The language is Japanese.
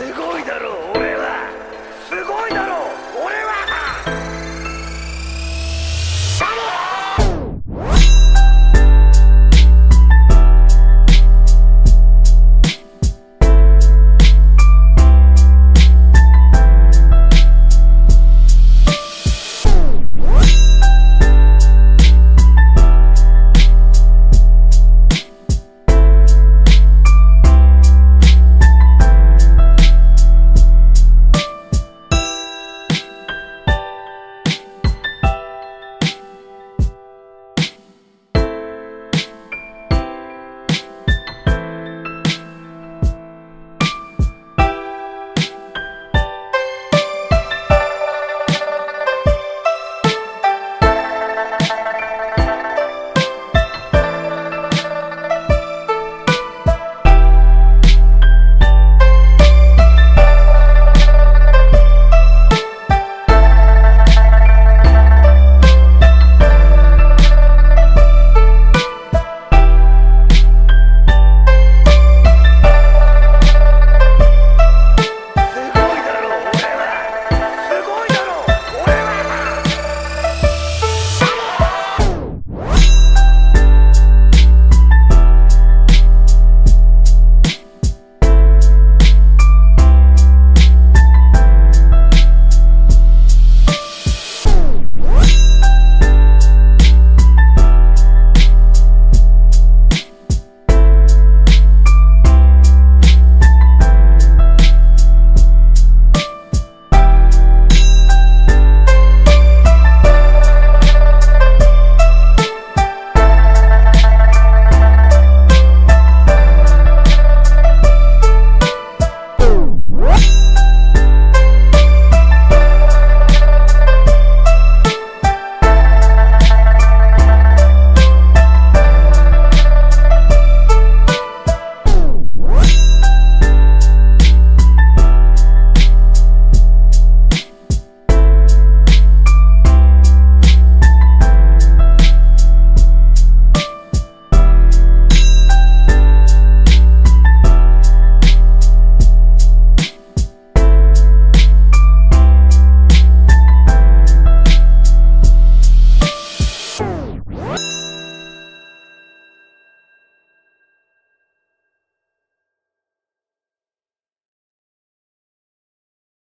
すごいだろう。